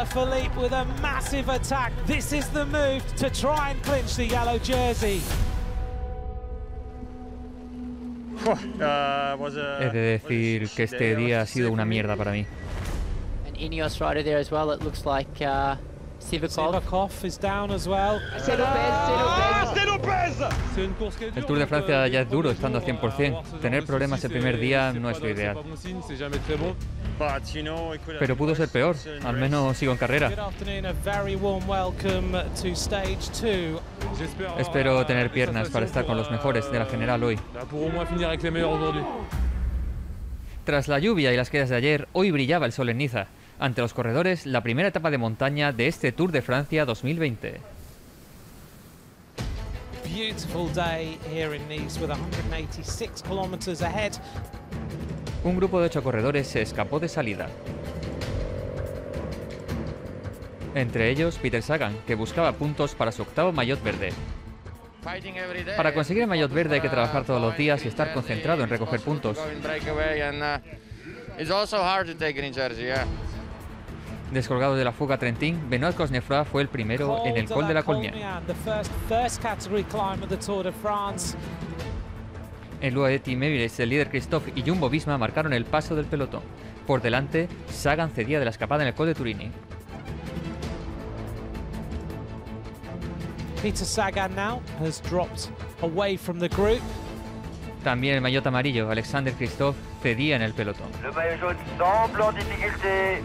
Alaphilippe with a massive attack. This is the move to try and clinch the yellow jersey. He de decir que este día ha sido una mierda para mí. An Ineos rider there as well. It looks like uh, Sivakov. Sivakov is down as well. C'est Lopez, c'est Lopez. El Tour de Francia ya es duro estando al 100%. Tener problemas el primer día no es lo ideal. Pero pudo ser peor. Al menos sigo en carrera. Espero tener piernas para estar con los mejores de la general hoy. Tras la lluvia y las quedas de ayer, hoy brillaba el sol en Niza. Ante los corredores, la primera etapa de montaña de este Tour de Francia 2020. Beautiful day here in Nice with 186 kilometers ahead. Un grupo de ocho corredores se escapó de salida. Entre ellos, Peter Sagan, que buscaba puntos para su octavo maillot verde. Para conseguir el maillot verde hay que trabajar todos los días y estar concentrado en recoger puntos. Descolgado de la fuga Trentin, Benoit Cosnefroy fue el primero en el Col de la Colmier. the first, first category climb of the Tour de France. En Luaeti Meviles, el líder Christophe y Jumbo Visma marcaron el paso del pelotón. Por delante, Sagan cedía de la escapada en el Col de Turini. Peter Sagan now has dropped away from the group. También el maillot amarillo, Alexander Christophe, cedía en el pelotón. Le maillot jaune semble en difficulté.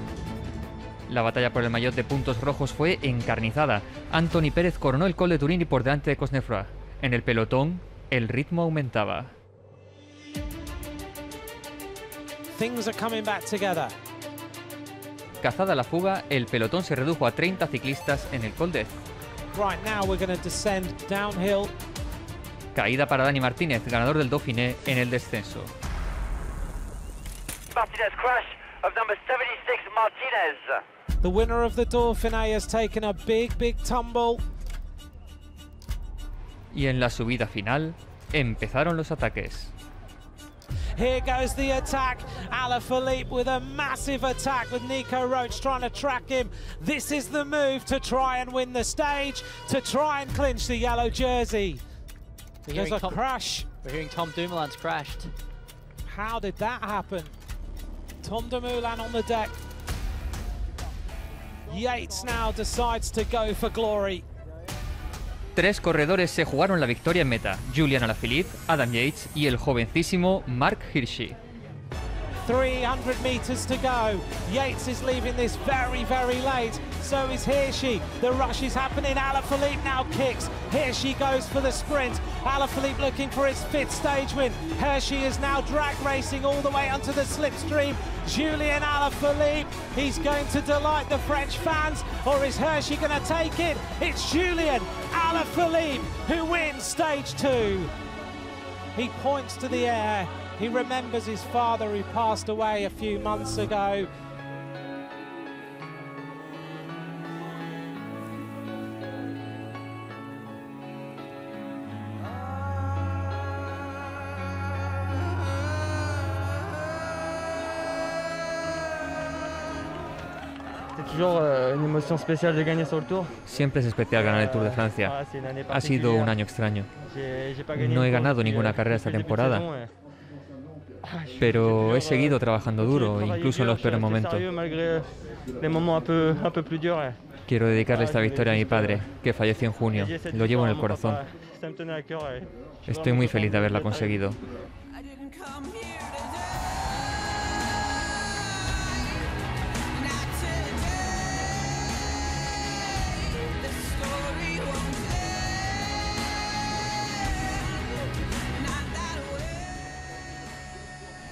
La batalla por el maillot de puntos rojos fue encarnizada. Anthony Pérez coronó el Col de Turini por delante de Cosnefroy. En el pelotón, el ritmo aumentaba. Things are coming back together. Cazada la fuga, el pelotón se redujo a 30 ciclistas en el Col de Right now we're going to descend downhill. Caída para Dani Martínez, ganador del Dauphiné en el descenso. Martinez crash of number 76 Martinez. The winner of the Dauphiné has taken a big, big tumble. Y en la subida final, empezaron los ataques. Here goes the attack. Alaphilippe with a massive attack with Nico Roach trying to track him. This is the move to try and win the stage, to try and clinch the yellow jersey. We're There's a Tom, crash. we're hearing Tom Dumoulin's crashed. How did that happen? Tom Dumoulin on the deck. Yates now decides to go for glory. Tres corredores se jugaron la victoria en meta. Julian Alaphilippe, Adam Yates y el jovencísimo Mark Hirschi. 300 metres to go. Yates is leaving this very, very late. So is Hirschi. The rush is happening. Alaphilippe now kicks. Hirschi goes for the sprint. Alaphilippe looking for his fifth stage win. Hirschi is now drag racing all the way onto the slipstream. Julian Alaphilippe, he's going to delight the French fans, or is Hirschi going to take it? It's Julian Alaphilippe who wins stage two. He points to the air. He remembers his father who passed away a few months ago. Siempre es especial ganar el Tour de Francia. Ah, une année Ha sido un año extraño. No he ganado ninguna euh, carrera esta temporada. Ah, Pero he seguido euh, trabajando duro, incluso en los peores momentos. et- Quiero dedicarle esta victoria a mi padre, que falleció en junio. Lo llevo en el corazón. Estoy muy feliz de haberla conseguido.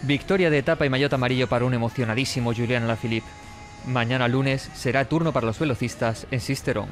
Victoria de etapa y maillot amarillo para un emocionadísimo Julian Alaphilippe. Mañana lunes será turno para los velocistas en Sisteron.